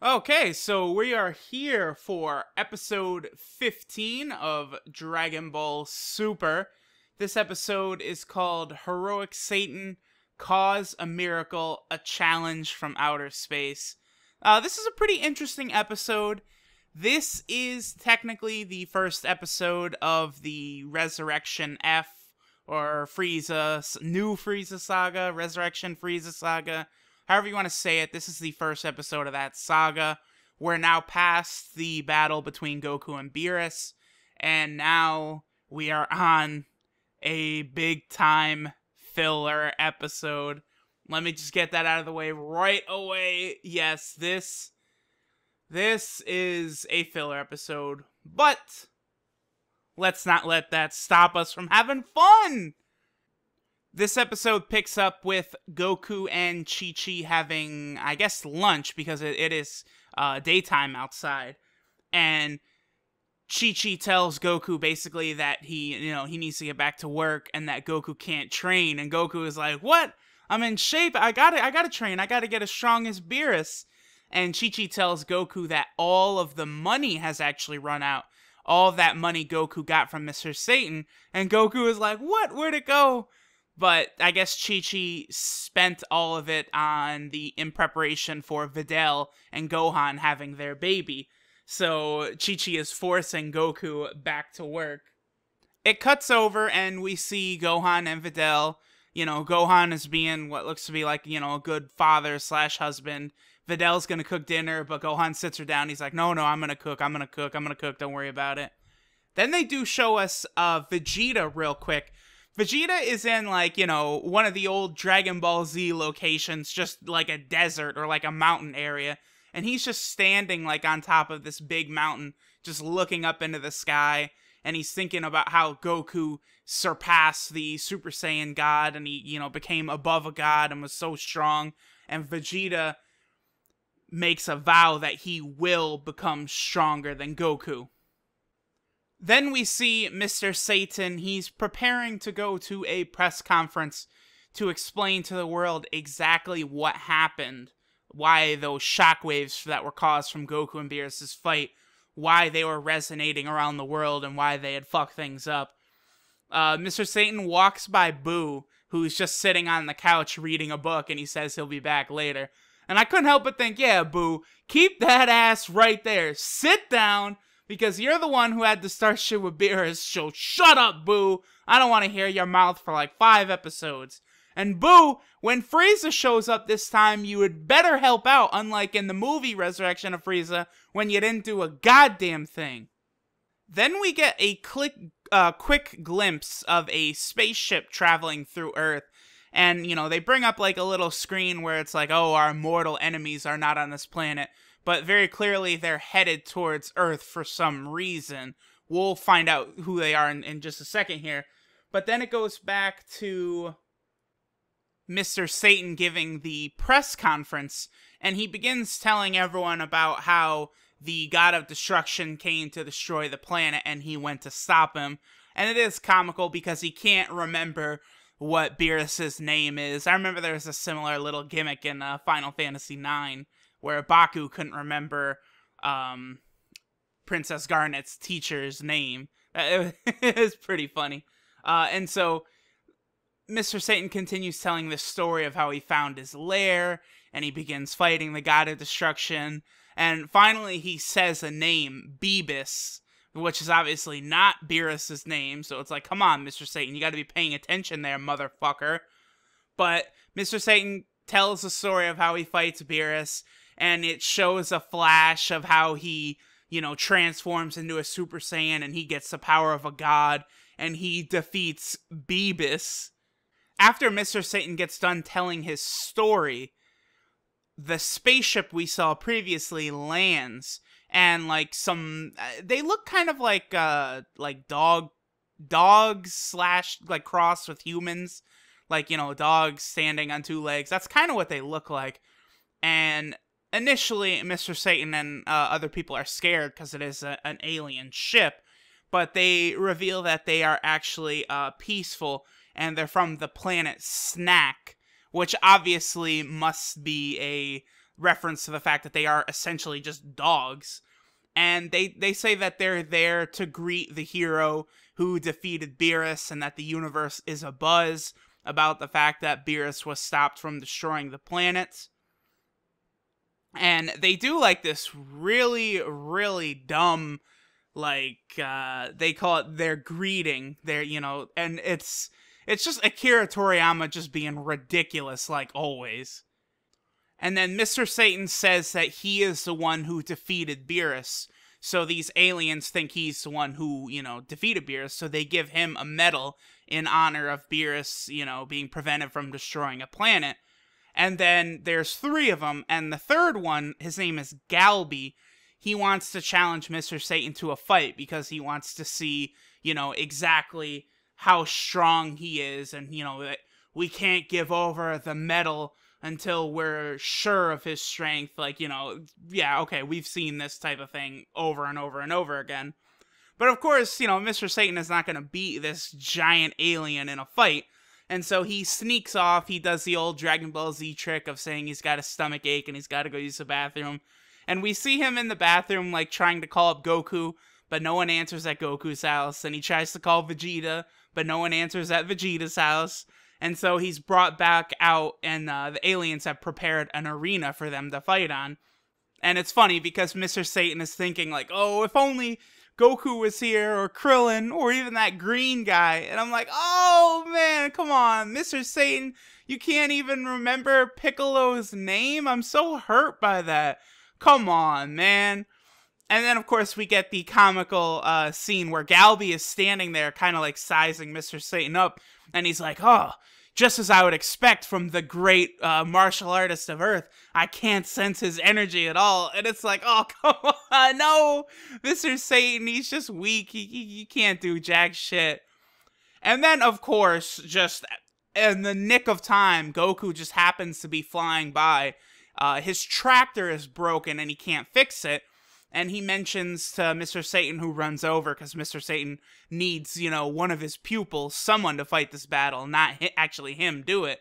Okay, so we are here for episode 15 of Dragon Ball Super. This episode is called Heroic Satan Cause a Miracle, a Challenge from Outer Space. Uh, this is a pretty interesting episode. This is technically the first episode of the Resurrection F or Frieza, new Frieza saga, Resurrection Frieza saga however you want to say it, this is the first episode of that saga. We're now past the battle between Goku and Beerus, and now we are on a big time filler episode. Let me just get that out of the way right away. Yes, this this is a filler episode, but let's not let that stop us from having fun. This episode picks up with Goku and Chi Chi having, I guess, lunch because it, it is uh, daytime outside. And Chi Chi tells Goku basically that he, you know, he needs to get back to work and that Goku can't train. And Goku is like, "What? I'm in shape. I gotta, I gotta train. I gotta get as strong as Beerus." And Chi Chi tells Goku that all of the money has actually run out. All that money Goku got from Mr. Satan. And Goku is like, "What? Where'd it go?" But I guess Chi Chi spent all of it on the in preparation for Videl and Gohan having their baby. So Chi Chi is forcing Goku back to work. It cuts over and we see Gohan and Videl. You know, Gohan is being what looks to be like, you know, a good father slash husband. Videl's gonna cook dinner, but Gohan sits her down. He's like, no, no, I'm gonna cook, I'm gonna cook, I'm gonna cook, don't worry about it. Then they do show us uh, Vegeta real quick Vegeta is in like, you know, one of the old Dragon Ball Z locations, just like a desert or like a mountain area. And he's just standing like on top of this big mountain, just looking up into the sky. And he's thinking about how Goku surpassed the Super Saiyan God and he, you know, became above a god and was so strong. And Vegeta makes a vow that he will become stronger than Goku. Then we see Mr. Satan. He's preparing to go to a press conference to explain to the world exactly what happened, why those shockwaves that were caused from Goku and Beerus' fight, why they were resonating around the world, and why they had fucked things up. Uh, Mr. Satan walks by Boo, who's just sitting on the couch reading a book, and he says he'll be back later. And I couldn't help but think, yeah, Boo, keep that ass right there. Sit down because you're the one who had to start shit with Beerus, so shut up, Boo! I don't want to hear your mouth for like five episodes. And Boo, when Frieza shows up this time, you would better help out, unlike in the movie Resurrection of Frieza, when you didn't do a goddamn thing. Then we get a click, uh, quick glimpse of a spaceship traveling through Earth. And, you know, they bring up like a little screen where it's like, oh, our mortal enemies are not on this planet but very clearly they're headed towards Earth for some reason. We'll find out who they are in, in just a second here. But then it goes back to Mr. Satan giving the press conference, and he begins telling everyone about how the god of destruction came to destroy the planet and he went to stop him. And it is comical because he can't remember what Beerus's name is. I remember there was a similar little gimmick in uh, Final Fantasy IX where Baku couldn't remember um, Princess Garnet's teacher's name. It was pretty funny. Uh, and so Mr. Satan continues telling this story of how he found his lair and he begins fighting the god of destruction. And finally, he says a name, Beebus, which is obviously not Beerus's name. So it's like, come on, Mr. Satan, you got to be paying attention there, motherfucker. But Mr. Satan tells the story of how he fights Beerus and it shows a flash of how he, you know, transforms into a Super Saiyan and he gets the power of a god and he defeats Beebus. After Mr. Satan gets done telling his story, the spaceship we saw previously lands and like some uh, they look kind of like uh like dog dogs slash like cross with humans like you know dogs standing on two legs that's kind of what they look like and initially Mr. Satan and uh, other people are scared because it is a, an alien ship, but they reveal that they are actually uh, peaceful and they're from the planet Snack, which obviously must be a reference to the fact that they are essentially just dogs. And they, they say that they're there to greet the hero who defeated Beerus and that the universe is a buzz about the fact that Beerus was stopped from destroying the planet. And they do like this really, really dumb, like, uh, they call it their greeting. Their, you know, and it's, it's just Akira Toriyama just being ridiculous like always. And then Mr. Satan says that he is the one who defeated Beerus. So these aliens think he's the one who, you know, defeated Beerus. So they give him a medal in honor of Beerus, you know, being prevented from destroying a planet. And then there's three of them. And the third one, his name is Galbi. He wants to challenge Mr. Satan to a fight because he wants to see, you know, exactly how strong he is. And, you know, eh, we can't give over the medal until we're sure of his strength. Like, you know, yeah, okay, we've seen this type of thing over and over and over again. But of course, you know, Mr. Satan is not going to beat this giant alien in a fight. And so he sneaks off. He does the old Dragon Ball Z trick of saying he's got a stomach ache and he's got to go use the bathroom. And we see him in the bathroom, like trying to call up Goku, but no one answers at Goku's house. And he tries to call Vegeta, but no one answers at Vegeta's house. And so he's brought back out, and uh, the aliens have prepared an arena for them to fight on. And it's funny because Mr. Satan is thinking, like, oh, if only Goku was here, or Krillin, or even that green guy. And I'm like, oh man, come on, Mr. Satan, you can't even remember Piccolo's name? I'm so hurt by that. Come on, man. And then, of course, we get the comical uh, scene where Galbi is standing there, kind of like sizing Mr. Satan up, and he's like, oh, just as I would expect from the great uh, martial artist of Earth, I can't sense his energy at all. And it's like, oh, come on, no, Mr. Satan, he's just weak. He, he, he can't do jack shit. And then, of course, just in the nick of time, Goku just happens to be flying by. Uh, his tractor is broken and he can't fix it and he mentions to Mr. Satan who runs over because Mr. Satan needs, you know, one of his pupils, someone to fight this battle, not hi- actually him do it.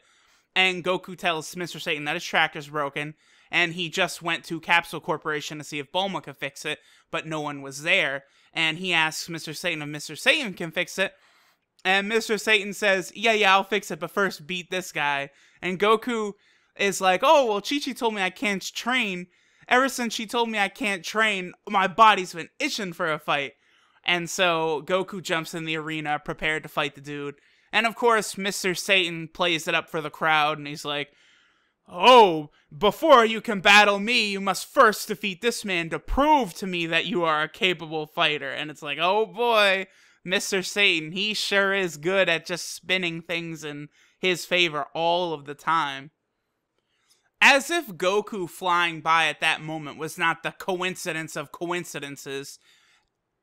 And Goku tells Mr. Satan that his tractor's broken, and he just went to Capsule Corporation to see if Bulma could fix it, but no one was there. And he asks Mr. Satan if Mr. Satan can fix it, and Mr. Satan says, Yeah, yeah, I'll fix it, but first beat this guy. And Goku is like, Oh, well, Chi Chi told me I can't train ever since she told me I can't train, my body's been itching for a fight. And so Goku jumps in the arena, prepared to fight the dude. And of course, Mr. Satan plays it up for the crowd, and he's like, Oh, before you can battle me, you must first defeat this man to prove to me that you are a capable fighter. And it's like, oh boy, Mr. Satan, he sure is good at just spinning things in his favor all of the time. As if Goku flying by at that moment was not the coincidence of coincidences,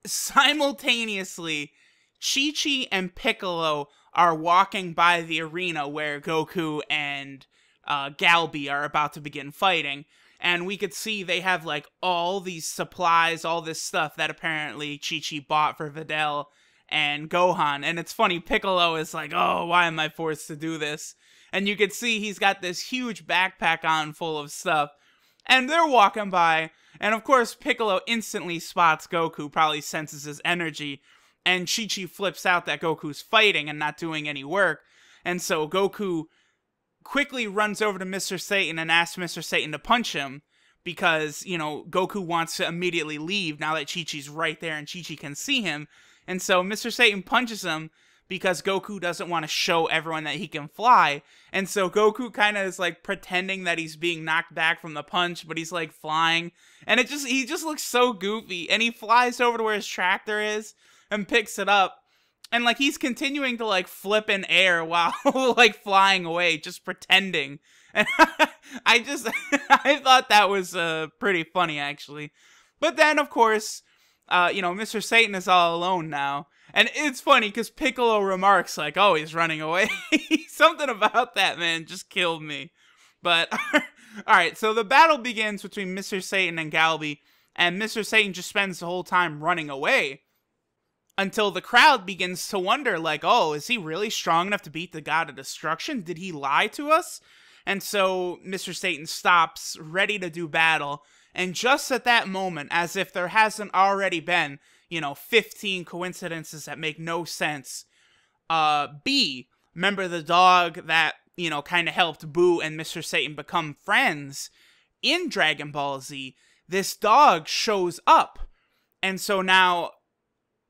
simultaneously, Chi Chi and Piccolo are walking by the arena where Goku and uh, Galbi are about to begin fighting. And we could see they have like all these supplies, all this stuff that apparently Chi Chi bought for Videl and Gohan. And it's funny, Piccolo is like, oh, why am I forced to do this? And you can see he's got this huge backpack on full of stuff. And they're walking by, and of course, Piccolo instantly spots Goku, probably senses his energy, and Chi Chi flips out that Goku's fighting and not doing any work. And so Goku quickly runs over to Mr. Satan and asks Mr. Satan to punch him because, you know, Goku wants to immediately leave now that Chi Chi's right there and Chi Chi can see him. And so Mr. Satan punches him because Goku doesn't want to show everyone that he can fly. And so Goku kind of is like pretending that he's being knocked back from the punch, but he's like flying. And it just he just looks so goofy. And he flies over to where his tractor is and picks it up. And like he's continuing to like flip in air while like flying away, just pretending. And I just I thought that was uh pretty funny actually. But then of course, uh, you know, Mr. Satan is all alone now. And it's funny because Piccolo remarks like, "Oh, he's running away." Something about that man just killed me. But all right, so the battle begins between Mr. Satan and Galbi, and Mr. Satan just spends the whole time running away until the crowd begins to wonder like, "Oh, is he really strong enough to beat the god of destruction? Did he lie to us?" And so Mr. Satan stops, ready to do battle. And just at that moment, as if there hasn't already been, you know, 15 coincidences that make no sense, uh, Bee, remember the dog that, you know, kind of helped Boo and Mr. Satan become friends in Dragon Ball Z, this dog shows up. And so now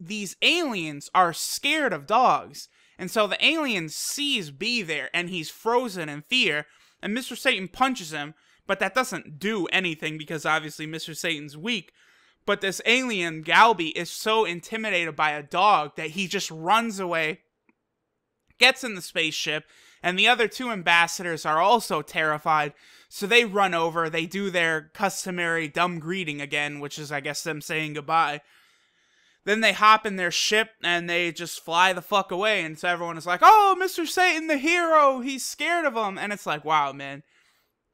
these aliens are scared of dogs. And so the alien sees Bee there and he's frozen in fear. And Mr. Satan punches him, but that doesn't do anything because obviously Mr. Satan's weak. But this alien, Galbi, is so intimidated by a dog that he just runs away, gets in the spaceship, and the other two ambassadors are also terrified. So they run over, they do their customary dumb greeting again, which is, I guess, them saying goodbye. Then they hop in their ship and they just fly the fuck away. And so everyone is like, oh, Mr. Satan, the hero, he's scared of him. And it's like, wow, man.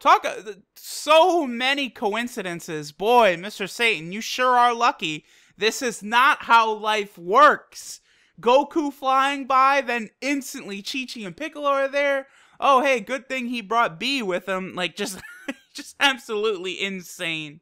Talk uh, so many coincidences. Boy, Mr. Satan, you sure are lucky. This is not how life works. Goku flying by, then instantly Chi Chi and Piccolo are there. Oh, hey, good thing he brought Bee with him. Like, just, just absolutely insane.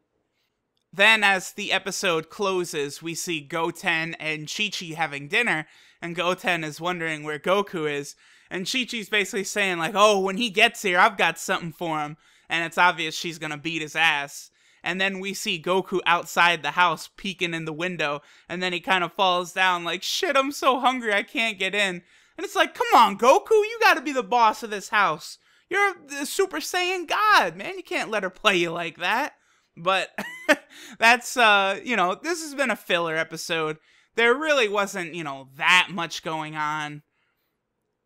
Then, as the episode closes, we see Goten and Chi Chi having dinner, and Goten is wondering where Goku is. And Chi Chi's basically saying, like, oh, when he gets here, I've got something for him. And it's obvious she's gonna beat his ass. And then we see Goku outside the house peeking in the window, and then he kind of falls down, like, shit, I'm so hungry, I can't get in. And it's like, come on, Goku, you gotta be the boss of this house. You're a Super Saiyan God, man. You can't let her play you like that. But that's uh, you know, this has been a filler episode. There really wasn't, you know, that much going on.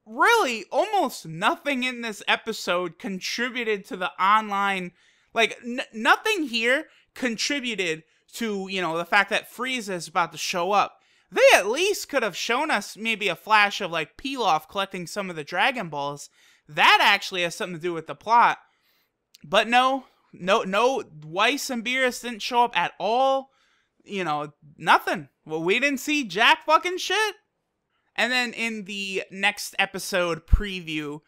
Really, almost nothing in this episode contributed to the online like nothing here contributed to, you know, the fact that Frieza is about to show up. They at least could have shown us maybe a flash of like Pilaf collecting some of the Dragon Balls. That actually has something to do with the plot. But no, no, no, Whis and Beerus didn't show up at all. You know, nothing. Well, we didn't see jack fucking shit. And then in the next episode preview,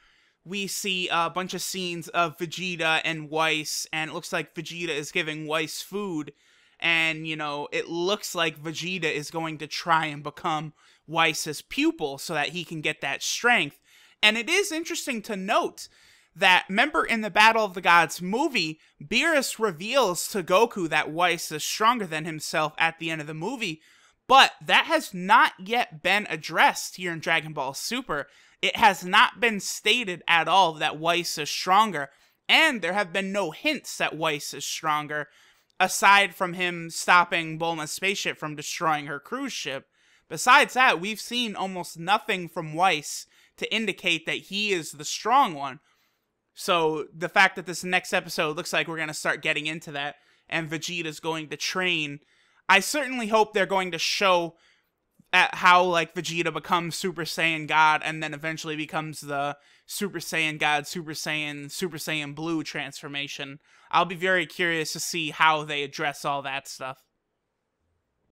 we see a bunch of scenes of Vegeta and Whis, and it looks like Vegeta is giving Whis food. And, you know, it looks like Vegeta is going to try and become Whis's pupil so that he can get that strength. And it is interesting to note that remember in the Battle of the Gods movie, Beerus reveals to Goku that Whis is stronger than himself at the end of the movie, but that has not yet been addressed here in Dragon Ball Super. It has not been stated at all that Whis is stronger, and there have been no hints that Whis is stronger, aside from him stopping Bulma's spaceship from destroying her cruise ship. Besides that, we've seen almost nothing from Whis to indicate that he is the strong one. So the fact that this next episode looks like we're going to start getting into that and Vegeta's going to train, I certainly hope they're going to show at how like Vegeta becomes Super Saiyan God and then eventually becomes the Super Saiyan God, Super Saiyan, Super Saiyan Blue transformation. I'll be very curious to see how they address all that stuff.